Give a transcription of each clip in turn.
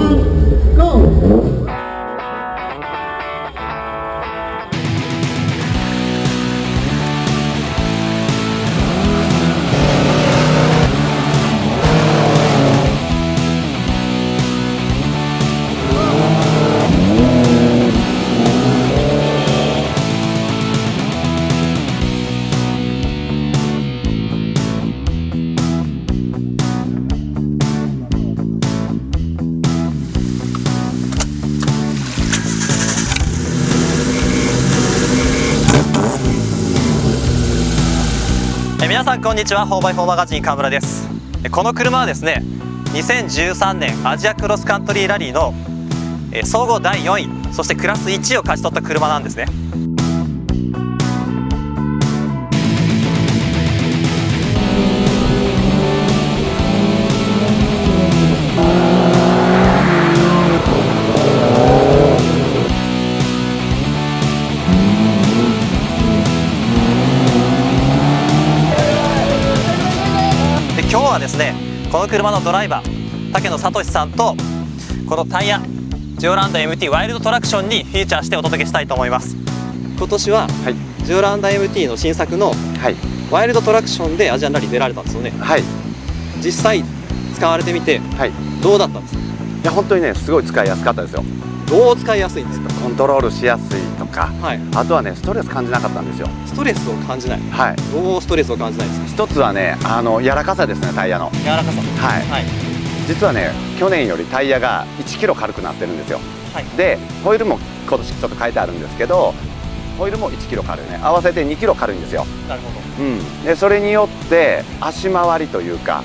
Ooh. え皆さんこんにちは。4x4 マガジン河村です。この車はですね2013年アジアクロスカントリーラリーの総合第4位そしてクラス1位を勝ち取った車なんですね。でこの車のドライバー竹野聡さんとこのタイヤジオランド MT ワイルドトラクションにフィーチャーしてお届けしたいと思います。今年は、はい。ジオランド MT の新作のはい。ワイルドトラクションでアジアンラリー出られたんですよね。はい。実際使われてみてはい。いどうだったんですか？や本当にねすごい使いやすかったですよどう使いやすいんですか？コントロールしやすいとかはい。あとはねストレス感じなかったんですよ。ストレスを感じない。はい。どうストレスを感じないですか？一つはねあの柔らかさですねタイヤの。柔らかさはい。はい。実はね去年よりタイヤが1キロ軽くなってるんですよ。はい。でホイールも今年ちょっと変えてあるんですけどホイールも1キロ軽いね。合わせて2キロ軽いんですよ。なるほど。うん。でそれによって足回りというか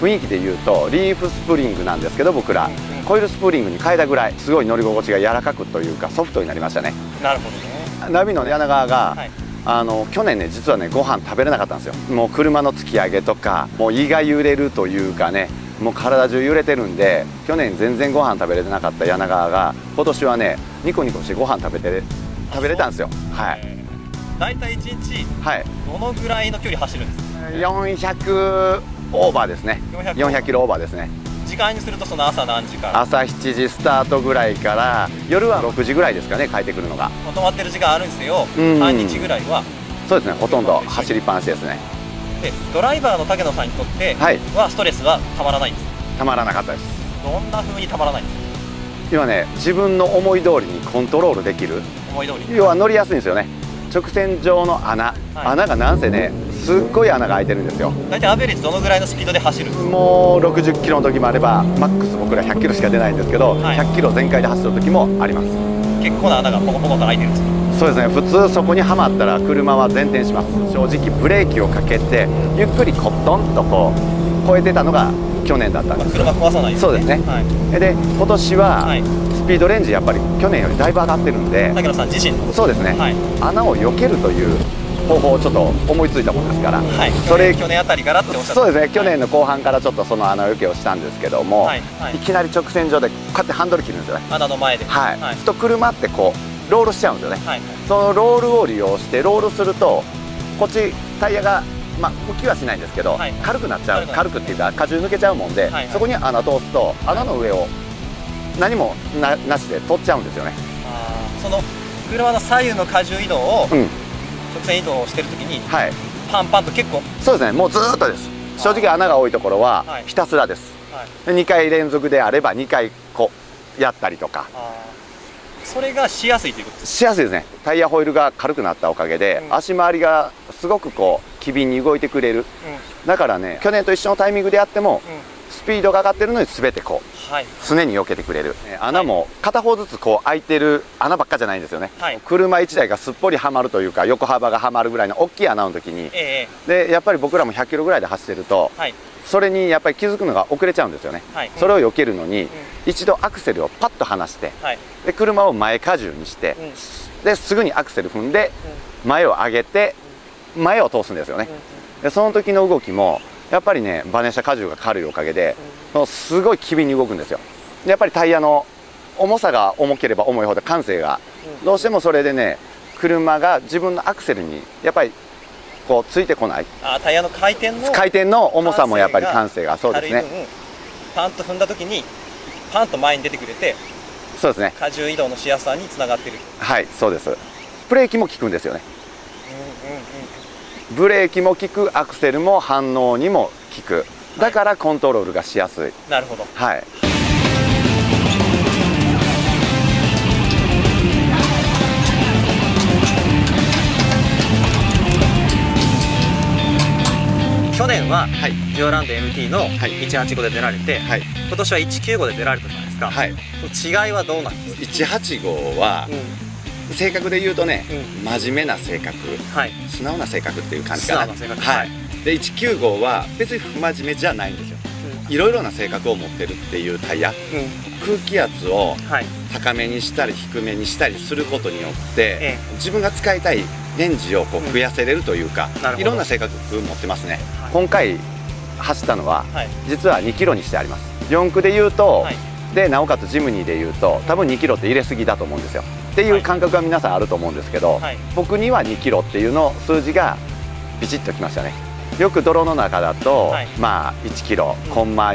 雰囲気で言うとリーフスプリングなんですけど僕ら。コイルスプリングに変えたぐらいすごい乗り心地が柔らかくというかソフトになりましたね。なるほどね。ナビの柳川が、はい。あの去年ね実はねご飯食べれなかったんですよ。もう車の突き上げとかもう胃が揺れるというかねもう体中揺れてるんで去年全然ご飯食べれてなかった柳川が今年はねニコニコしてご飯食べて食べれたんですよ。はい。えー。大体1日はい。どのぐらいの距離走るんですか？400オーバーですね。400 400キロ。オーバーですね。時間にするとその朝何時から？朝7時スタートぐらいから夜は6時ぐらいですかね帰ってくるのが。まとまってる時間あるんですよ。うん。半日ぐらいは。そうですねほとんど走りっぱなしですね。でドライバーの竹野さんにとってはストレスはたまらないんです。たまらなかったです。どんな風にたまらないんです？か今ね自分の思い通りにコントロールできる。思い通り。要は乗りやすいんですよね。直線上の穴、はい。穴がなんせねすっごい穴が開いてるんですよ。大体アベレージどのぐらいのスピードで走る？もう60キロの時もあればマックス僕ら100キロしか出ないんですけど、はい。100キロ全開で走る時もあります。結構な穴がポコポコと開いてるんですかそうですね。普通そこにはまったら車は前転します。正直ブレーキをかけてゆっくりコットンとこう超えてたのが去年だったんです車壊さないようにそうですね。はい。で今年ははい。スピードレンジやっぱり去年よりだいぶ上がってるんで竹野さん自身の。そうですね、はい。穴を避けるという方法をちょっと思いついたものですから、はい。それ去年あたりからっておっしゃってそうですね。去はい年の後半からちょっとその穴よけをしたんですけども、はい。はい。いきなり直線上でこうやってハンドル切るんですよね。穴の前で。はい、はい。と車ってこうロールしちゃうんですよね。はい。そのロールを利用してロールするとこっちタイヤがまあ浮きはしないんですけど、はい。軽くなっちゃう軽くっていうか荷重抜けちゃうもんで、そこに穴通すと穴の上を何もななしで取っちゃうんですよね。その車の左右の荷重移動をうん直線移動してるときにはいパンパンと結構そうですねもうずーっとです正直穴が多いところはひたすらです、はいで2回連続であれば2回こうやったりとかそれがしやすいということですしやすいですねタイヤホイールが軽くなったおかげで、うん足回りがすごくこう機敏に動いてくれるうんだからね去年と一緒のタイミングでやってもうんスピードが上がってるのに全てこうはい。常に避けてくれる。ね穴も片方ずつこう開いてる穴ばっかじゃないんですよね、はい。車1台がすっぽりはまるというか横幅がはまるぐらいの大きい穴の時に。ええでやっぱり僕らも100キロぐらいで走ってるとはい。それにやっぱり気づくのが遅れちゃうんですよね。はい。それを避けるのにうん。一度アクセルをパッと離してはい。で車を前荷重にしてうん。ですぐにアクセル踏んで前を上げて前を通すんですよね。でその時の動きもやっぱりねバネ車荷重が軽いおかげでそのすごい機敏に動くんですよ。でやっぱりタイヤの重さが重ければ重いほど感性がどうしてもそれでね車が自分のアクセルにやっぱりこうついてこない。あータイヤの回転の回転の重さもやっぱり感性がそうですね。パンと踏んだ時にパンと前に出てくれてそうですね。荷重移動のしやすさにつながってる。はいそうです。ブレーキも効くんですよね。うんうんうんブレーキも効くアクセルも反応にも効く。だからコントロールがしやすい。なるほど。はい。去年ははい。ジオランド MT のはい。185で出られて、はい。今年は195で出られたじゃないですか、はい。違いはどうなんですか、185はう性格で言うとね、う真面目な性格。ん、はい。素直な性格っていう感じかな。素直な性格。ははい。い、で195は別に不真面目じゃないんですよ。いろいろな性格を持ってるっていうタイヤ。う空気圧をんはい。高めにしたり低めにしたりすることによって、え自分が使いたいレンジをこうん。う増やせれるというか、なるほど。いろんな性格持ってますね、はい。今回走ったのははい。実は2キロにしてあります。4区で言うと、はい。でなおかつジムニーで言うと多分2キロって入れすぎだと思うんですよっていう感覚が皆さんあると思うんですけど、はい。僕には2キロっていうの数字がビチッときましたね。よく泥の中だと、はい。まあ1キロコンマ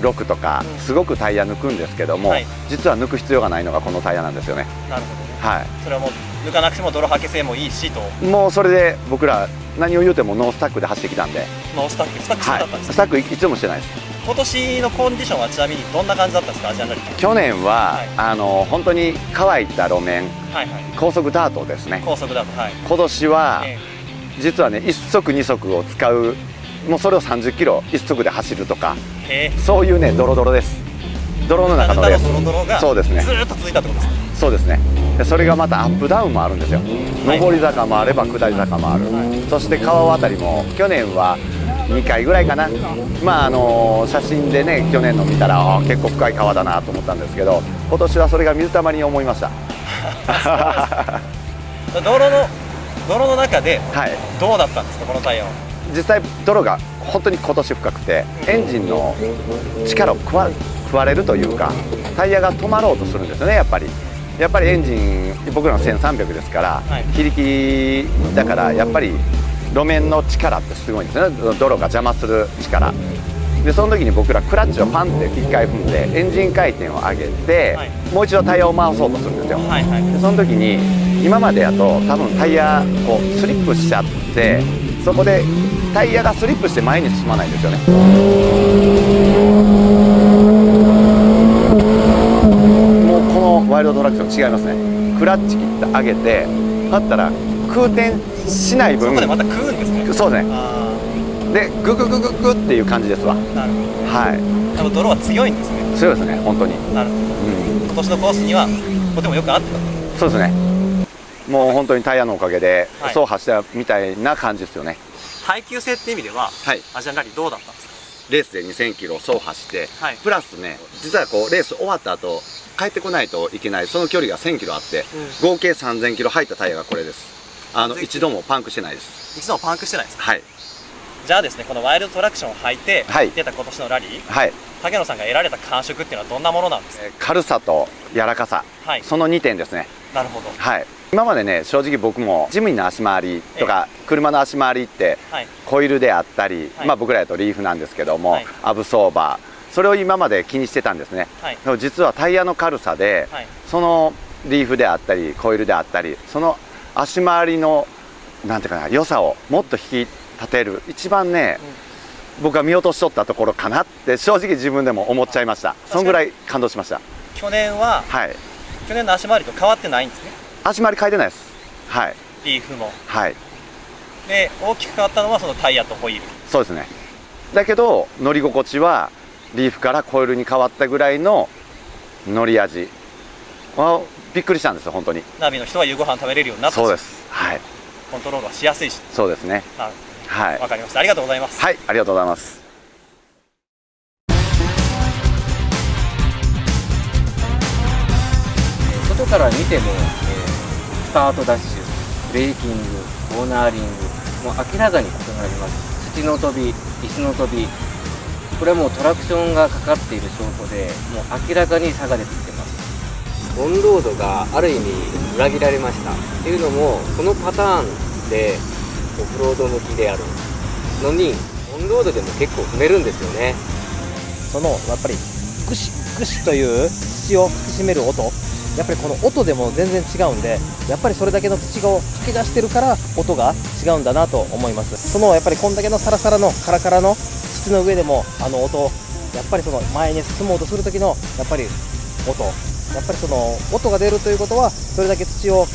6とかうん。すごくタイヤ抜くんですけども、はい。実は抜く必要がないのがこのタイヤなんですよね。なるほどねはそれはもう抜かなくても泥はけ性もいいしと。いもうそれで僕ら何を言うてもノースタックで走ってきたんで、ノースタックスタックそうはいだったんです、スタックいつもしてないです。今年のコンディションはちなみにどんな感じだったんですか？アジアンラリー去年は、はい。あの本当に乾いた路面。はいはい。高速ダートですね。高速ダート、はい。今年は、え実はね1足2足を使うもうそれを30キロ1足で走るとかそういうねドロドロです。泥の中のレースドロドロがそうですね。ずーっと続いたってことですか？そうですね。でそれがまたアップダウンもあるんですよ。はい。上り坂もあれば下り坂もある、そして川渡りも去年は2回ぐらいかな。まああの写真でね去年の見たらあー結構深い川だなと思ったんですけど今年はそれが水たまりに思いました。泥の泥の中ではい。どうだったんですかこのタイヤは？実際泥が本当に今年深くてエンジンの力を食わ食われるというかタイヤが止まろうとするんですよねやっぱりやっぱりエンジン僕らの1300ですから、はい。非力だからやっぱり路面の力ってすごいんですよね。泥が邪魔する力。でその時に僕らクラッチをパンって1回踏んでエンジン回転を上げて、はい。もう一度タイヤを回そうとするんですよ、はいはいでその時に今までやと多分タイヤこうスリップしちゃってそこでタイヤがスリップして前に進まないんですよねもうこのワイルドトラクション違いますね。クラッチ切って上げてだったら空転しない分そこでまた食うんですね。そうですね。あでグググググっていう感じですわ。あなるほはい。ど多分泥は強いんですね。強いですね本当に。なるほど。うん。今年のコースにはとてもよく合ってたそうですね。もう本当にタイヤのおかげではい。走破したみたいな感じですよね。耐久性って意味でははい。アジアンラリーどうだったんですか？レースで2000キロ走破して、はい。プラスね実はこうレース終わった後帰ってこないといけない。その距離が1000キロあって、合計3000キロ入ったタイヤがこれです。あの3000一度もパンクしてないです。一度もパンクしてないですか？はい。じゃあですねこのワイルドトラクションを履いてはい。出た今年のラリーはい。竹野さんが得られた感触っていうのはどんなものなんですか？えー軽さと柔らかさはい。その2点ですね。なるほど。はい。今までね正直僕もジムニーの足回りとか車の足回りってはい。コイルであったり、はい。まあ僕らやとリーフなんですけども、はい。アブソーバーそれを今まで気にしてたんですね。はい。でも実はタイヤの軽さで、はい。そのリーフであったりコイルであったりその足回りのなんていうかな良さをもっと引き立てる一番ね、僕が見落としとったところかなって正直自分でも思っちゃいました。そんぐらい感動しました。去年ははい。去年の足回りと変わってないんですね。足回り変えてないです。はい。リーフも。はい。で大きく変わったのはそのタイヤとホイール。そうですね。だけど乗り心地はリーフからコイルに変わったぐらいの乗り味。はびっくりしたんですよ本当に。ナビの人は夕ご飯食べれるようになったし。そうです。はい。コントロールはしやすいし。そうですね。あはい。わかりました。ありがとうございます。はいありがとうございます。外から見ても、えースタートダッシュブレーキングコーナーリングもう明らかに異なります。土の飛び石の飛びこれはもうトラクションがかかっている証拠でもう明らかに差が出てきてます。オンロードがある意味裏切られました。っていうのもこのパターンでオフロード向きである。のにオンロードでも結構踏めるんですよね。そのやっぱりグシグぐしという土をかきしめる音。やっぱりこの音でも全然違うんでやっぱりそれだけの土をかき出してるから音が違うんだなと思います。そのやっぱりこんだけのサラサラのカラカラの土の上でもあの音やっぱりその前に進もうとする時のやっぱり音やっぱりその音が出るということはそれだけ土を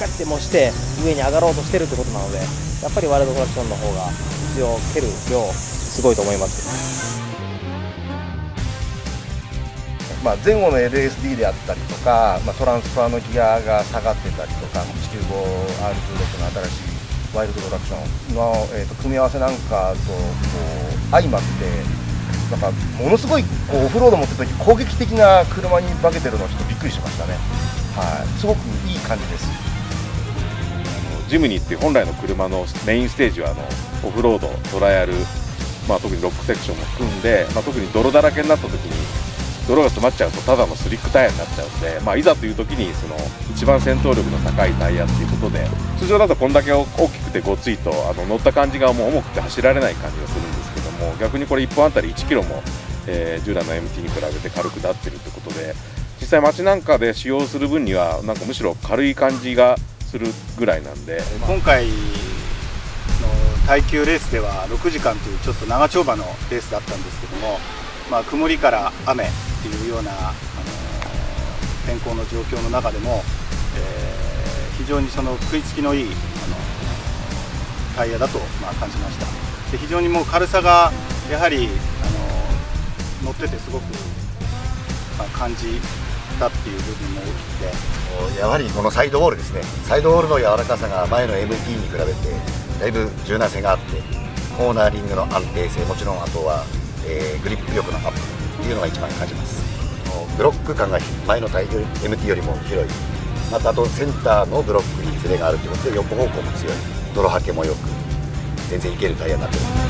ガッて模して上に上がろうとしてるってことなのでやっぱりワールドトラクションの方が土を蹴る量すごいと思います。まあ、前後の LSD であったりとか、まあ、トランスファーのギアが下がってたりとか 195R16 の新しいワイルドトラクションの、えー、と組み合わせなんかとこう相まってなんかものすごいこうオフロード持ってる時攻撃的な車に化けてるのちょっとびっくりしましたね、はい、すごくいい感じです。ジムニーっていう本来の車のメインステージはあのオフロードトライアル、まあ、特にロックセクションも含んで、まあ、特に泥だらけになった時に泥が詰まっちゃうとただのスリックタイヤになっちゃうんで、まあ、いざという時にその一番戦闘力の高いタイヤっていうことで通常だとこんだけ大きくてごついとあの乗った感じがもう重くて走られない感じがするんでも逆にこれ1本あたり1キロも、えー、従来の MT に比べて軽くなってるってことで実際街なんかで使用する分にはなんかむしろ軽い感じがするぐらいなんで。今回の耐久レースでは6時間というちょっと長丁場のレースだったんですけども、まあ、曇りから雨っていうような、あの天候の状況の中でも、えー、非常にその食いつきのいい、あのタイヤだと、まあ、感じました。で非常にもう軽さがやはり、あの乗っててすごく、まあ、感じたっていう部分も大きくて。やはりこのサイドウォールですね。サイドウォールの柔らかさが前の MT に比べてだいぶ柔軟性があってコーナーリングの安定性もちろんあとは、えー、グリップ力のアップっていうのが一番感じます。ブロック感が前のタイ MT よりも広い。またあとセンターのブロックにズレがあるということで横方向も強い。泥はけもよく。全然いけるタイヤになってます